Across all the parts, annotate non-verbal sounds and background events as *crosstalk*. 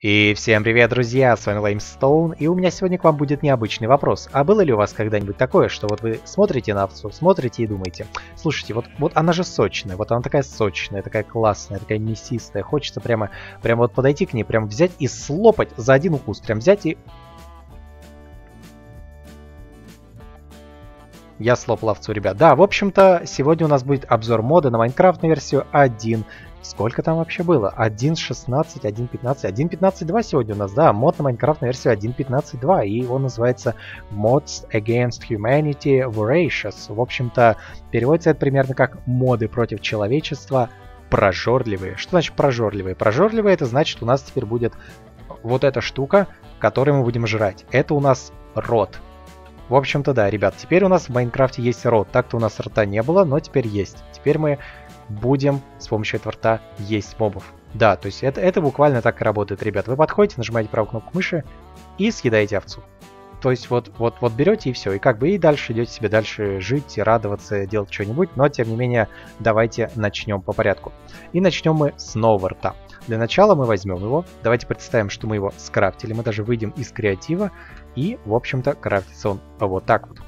И всем привет, друзья, с вами Лаймстоун, и у меня сегодня к вам будет необычный вопрос. А было ли у вас когда-нибудь такое, что вот вы смотрите на овцу, смотрите и думаете, слушайте, вот, вот она же сочная, вот она такая сочная, такая классная, такая мясистая, хочется прямо, прямо вот подойти к ней, прямо взять и слопать за один укус, прям взять и... Я слопал овцу, ребят. Да, в общем-то, сегодня у нас будет обзор мода на Майнкрафт на версию 1 Сколько там вообще было? 1.16, 1.15, 1.15.2 сегодня у нас, да, мод на Майнкрафт на версию 1.15.2, и он называется Mods Against Humanity Voracious. В общем-то, переводится это примерно как моды против человечества прожорливые. Что значит прожорливые? Прожорливые это значит у нас теперь будет вот эта штука, которую мы будем жрать. Это у нас рот. В общем-то, да, ребят, теперь у нас в Майнкрафте есть рот. Так-то у нас рта не было, но теперь есть. Теперь мы будем с помощью этого рта есть мобов. Да, то есть это, это буквально так и работает, ребят. Вы подходите, нажимаете правую кнопку мыши и съедаете овцу. То есть вот, вот, вот берете и все, и как бы и дальше идете себе дальше жить, радоваться, делать что-нибудь, но тем не менее давайте начнем по порядку. И начнем мы с нового рта. Для начала мы возьмем его, давайте представим, что мы его скрафтили, мы даже выйдем из креатива, и в общем-то крафтится он вот так вот.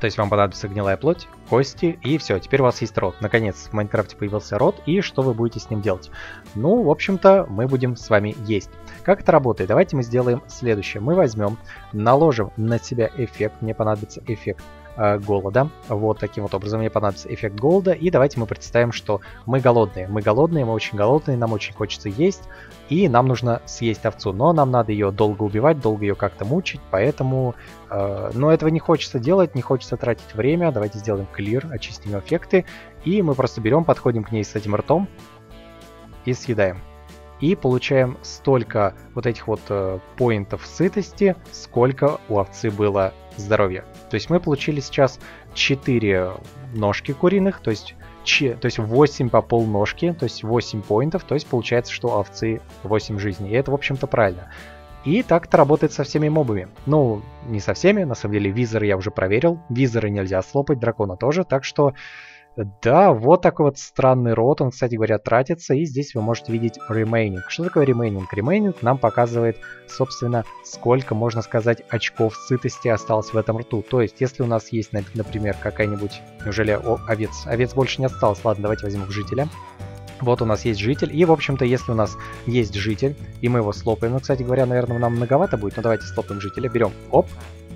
То есть вам понадобится гнилая плоть, кости, и все, теперь у вас есть рот. Наконец в Майнкрафте появился рот, и что вы будете с ним делать? Ну, в общем-то, мы будем с вами есть. Как это работает? Давайте мы сделаем следующее. Мы возьмем, наложим на себя эффект, мне понадобится эффект э, голода. Вот таким вот образом мне понадобится эффект голода. И давайте мы представим, что мы голодные. Мы голодные, мы очень голодные, нам очень хочется есть. И нам нужно съесть овцу. Но нам надо ее долго убивать, долго ее как-то мучить. Поэтому... Э, но этого не хочется делать, не хочется тратить время. Давайте сделаем клир, очистим эффекты. И мы просто берем, подходим к ней с этим ртом и съедаем и получаем столько вот этих вот э, поинтов сытости, сколько у овцы было здоровья. То есть мы получили сейчас 4 ножки куриных, то есть, че, то есть 8 по пол ножки, то есть 8 поинтов, то есть получается, что у овцы 8 жизней. И это, в общем-то, правильно. И так это работает со всеми мобами. Ну, не со всеми, на самом деле визоры я уже проверил. Визоры нельзя слопать, дракона тоже, так что да, вот такой вот странный рот, он, кстати говоря, тратится, и здесь вы можете видеть remaining. Что такое remaining? Remaining нам показывает, собственно, сколько, можно сказать, очков сытости осталось в этом рту. То есть, если у нас есть, например, какая-нибудь, неужели о, овец, овец больше не осталось, ладно, давайте возьмем жителя. Вот у нас есть житель, и, в общем-то, если у нас есть житель, и мы его слопаем, ну, кстати говоря, наверное, нам многовато будет, но давайте слопаем жителя, берем, оп,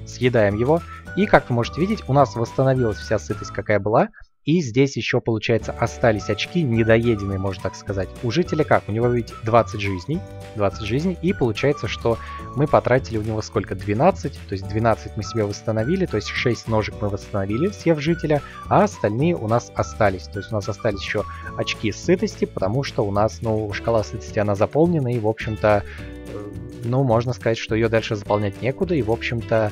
съедаем его, и, как вы можете видеть, у нас восстановилась вся сытость, какая была, и здесь еще, получается, остались очки, недоеденные, можно так сказать. У жителя как? У него ведь 20 жизней, 20 жизней, и получается, что мы потратили у него сколько? 12, то есть 12 мы себе восстановили, то есть 6 ножек мы восстановили, съев жителя, а остальные у нас остались. То есть у нас остались еще очки сытости, потому что у нас, ну, шкала сытости, она заполнена, и, в общем-то, э, ну, можно сказать, что ее дальше заполнять некуда, и, в общем-то,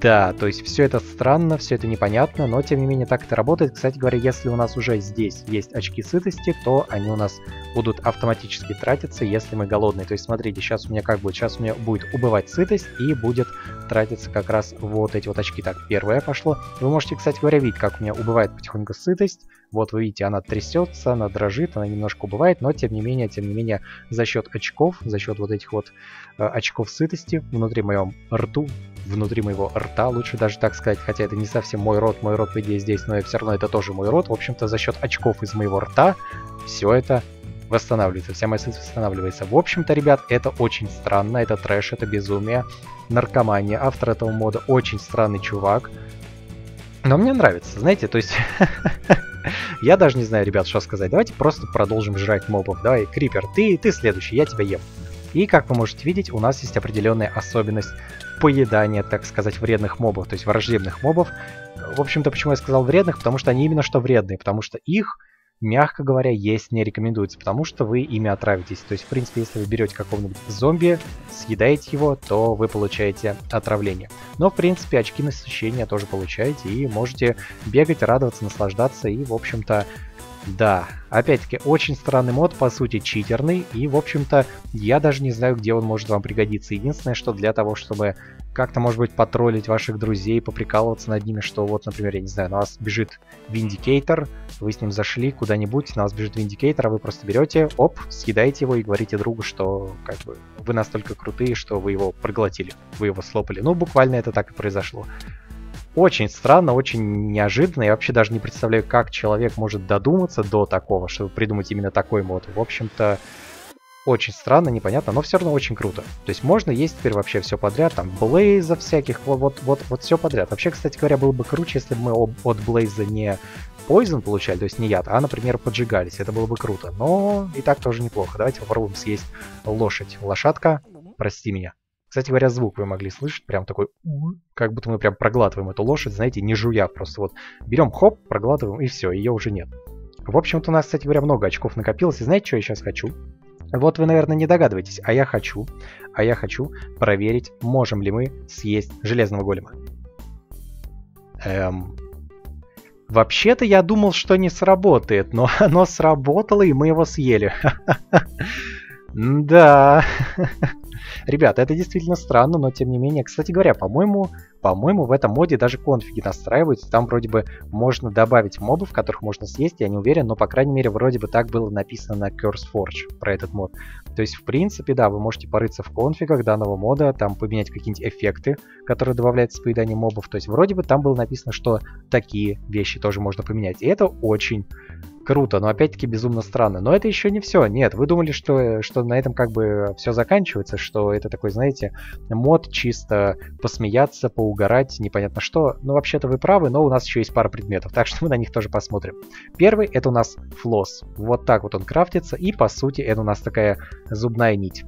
да, то есть все это странно, все это непонятно, но тем не менее так это работает. Кстати говоря, если у нас уже здесь есть очки сытости, то они у нас будут автоматически тратиться, если мы голодные. То есть смотрите, сейчас у меня как будет? Сейчас у меня будет убывать сытость и будет тратиться как раз вот эти вот очки. Так, первое пошло. Вы можете, кстати говоря, видеть, как у меня убывает потихоньку сытость. Вот вы видите, она трясется, она дрожит, она немножко убывает, но тем не менее, тем не менее, за счет очков, за счет вот этих вот э, очков сытости внутри моем рту, внутри моего рта, лучше даже так сказать, хотя это не совсем мой рот, мой рот по идее здесь, но все равно это тоже мой рот. В общем-то, за счет очков из моего рта все это восстанавливается, вся моя сытость восстанавливается. В общем-то, ребят, это очень странно, это трэш, это безумие, наркомания. Автор этого мода очень странный чувак. Но мне нравится, знаете, то есть... *laughs* я даже не знаю, ребят, что сказать. Давайте просто продолжим жрать мобов. Давай, Крипер, ты, ты следующий, я тебя ем. И, как вы можете видеть, у нас есть определенная особенность поедания, так сказать, вредных мобов, то есть враждебных мобов. В общем-то, почему я сказал вредных? Потому что они именно что вредные, потому что их мягко говоря, есть не рекомендуется, потому что вы ими отравитесь. То есть, в принципе, если вы берете какого-нибудь зомби, съедаете его, то вы получаете отравление. Но, в принципе, очки насыщения тоже получаете и можете бегать, радоваться, наслаждаться и, в общем-то, да, опять-таки, очень странный мод, по сути, читерный, и, в общем-то, я даже не знаю, где он может вам пригодиться. Единственное, что для того, чтобы как-то, может быть, потроллить ваших друзей, поприкалываться над ними, что вот, например, я не знаю, на вас бежит Vindicator, вы с ним зашли куда-нибудь, на вас бежит Vindicator, а вы просто берете, оп, съедаете его и говорите другу, что как бы вы настолько крутые, что вы его проглотили, вы его слопали. Ну, буквально это так и произошло. Очень странно, очень неожиданно. Я вообще даже не представляю, как человек может додуматься до такого, чтобы придумать именно такой мод. В общем-то, очень странно, непонятно, но все равно очень круто. То есть можно есть теперь вообще все подряд, там, Блейза всяких, вот, вот, вот, вот все подряд. Вообще, кстати говоря, было бы круче, если бы мы от Блейза не Poison получали, то есть не яд, а, например, поджигались. Это было бы круто. Но и так тоже неплохо. Давайте попробуем съесть лошадь. Лошадка, прости меня. Кстати говоря, звук вы могли слышать, прям такой, как будто мы прям проглатываем эту лошадь, знаете, не жуя, просто вот берем, хоп, проглатываем, и все, ее уже нет. В общем-то, у нас, кстати говоря, много очков накопилось, и знаете, что я сейчас хочу? Вот вы, наверное, не догадываетесь, а я хочу, а я хочу проверить, можем ли мы съесть железного голема. Эм... Вообще-то я думал, что не сработает, но *laughs* оно сработало, и мы его съели. *laughs* Да. *laughs* Ребята, это действительно странно, но тем не менее, кстати говоря, по-моему, по-моему, в этом моде даже конфиги настраиваются. Там вроде бы можно добавить мобов, которых можно съесть, я не уверен, но, по крайней мере, вроде бы так было написано на Curse Forge про этот мод. То есть, в принципе, да, вы можете порыться в конфигах данного мода, там поменять какие-нибудь эффекты, которые добавляются с поеданием мобов. То есть, вроде бы там было написано, что такие вещи тоже можно поменять. И это очень круто, но опять-таки безумно странно. Но это еще не все. Нет, вы думали, что, что на этом как бы все заканчивается, что это такой, знаете, мод чисто посмеяться, поугарать, непонятно что. Ну, вообще-то вы правы, но у нас еще есть пара предметов, так что мы на них тоже посмотрим. Первый это у нас флосс. Вот так вот он крафтится, и по сути это у нас такая зубная нить.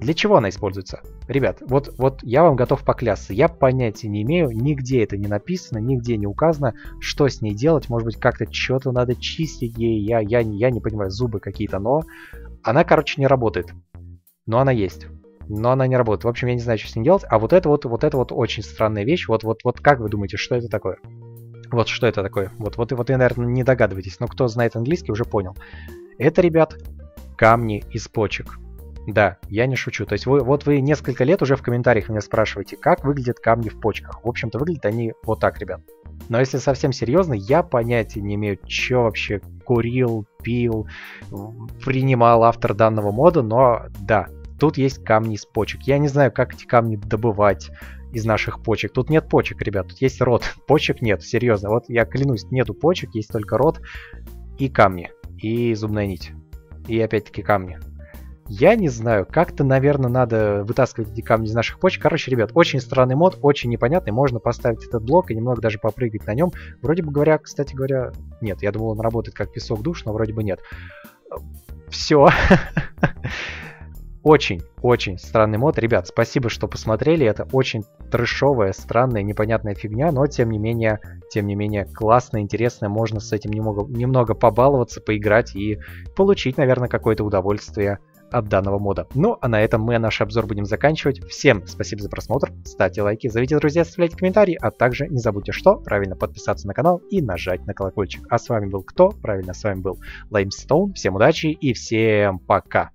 Для чего она используется? Ребят, вот, вот я вам готов поклясться. Я понятия не имею, нигде это не написано, нигде не указано, что с ней делать. Может быть, как-то что-то надо чистить ей. Я, я, я не понимаю, зубы какие-то, но она, короче, не работает. Но она есть. Но она не работает. В общем, я не знаю, что с ней делать. А вот это вот, вот это вот очень странная вещь. Вот, вот, вот как вы думаете, что это такое? Вот что это такое? Вот, вот, вот вы, наверное, не догадываетесь. Но кто знает английский, уже понял. Это, ребят, камни из почек. Да, я не шучу. То есть вы, вот вы несколько лет уже в комментариях меня спрашиваете, как выглядят камни в почках. В общем-то, выглядят они вот так, ребят. Но если совсем серьезно, я понятия не имею, что вообще курил, пил, принимал автор данного мода, но да, тут есть камни из почек. Я не знаю, как эти камни добывать из наших почек. Тут нет почек, ребят, тут есть рот. *laughs* Почек нет, серьезно. Вот я клянусь, нету почек, есть только рот и камни, и зубная нить. И опять-таки камни. Я не знаю, как-то, наверное, надо вытаскивать эти камни из наших почек. Короче, ребят, очень странный мод, очень непонятный. Можно поставить этот блок и немного даже попрыгать на нем. Вроде бы говоря, кстати говоря, нет, я думал, он работает как песок душ, но вроде бы нет. Все. *laughs* Очень, очень странный мод. Ребят, спасибо, что посмотрели. Это очень трешовая, странная, непонятная фигня, но тем не менее, тем не менее, классно, интересно. Можно с этим немного, немного побаловаться, поиграть и получить, наверное, какое-то удовольствие от данного мода. Ну, а на этом мы наш обзор будем заканчивать. Всем спасибо за просмотр, ставьте лайки, зовите друзей, оставляйте комментарии, а также не забудьте что, правильно подписаться на канал и нажать на колокольчик. А с вами был кто? Правильно, с вами был Лаймстоун. Всем удачи и всем пока!